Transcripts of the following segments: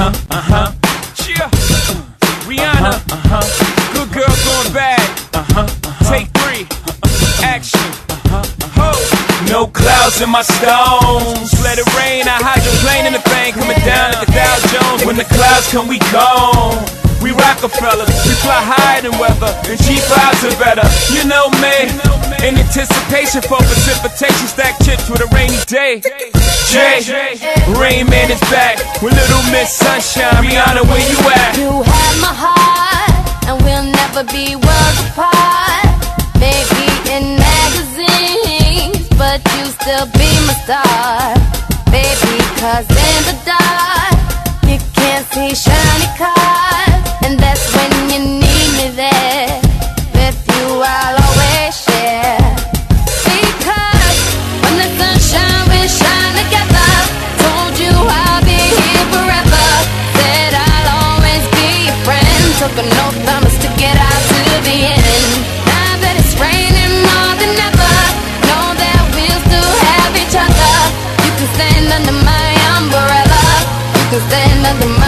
huh, uh huh. Yeah. Rihanna. Uh huh. Good girl going bad. Uh huh. Take three. Action. Uh huh. Ho. No clouds in my stones. Let it rain. I hydroplane in the thing coming down like the Dow Jones. When the clouds come, we gone. We Rockefellers, we fly higher than weather, and G5's are better. You know me, in anticipation for precipitation, stack chips with a rainy day. Jay, Rain Man is back with Little Miss Sunshine. Rihanna, where you at? You have my heart, and we'll never be worlds apart. Maybe in magazines, but you still be my star. Baby, cause in the dark, you can't see shiny cars. Took an oath, I'ma stick it out to the end. Now that it's raining more than ever, know that we'll still have each other. You can stand under my umbrella. You can stand under my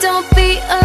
don't be a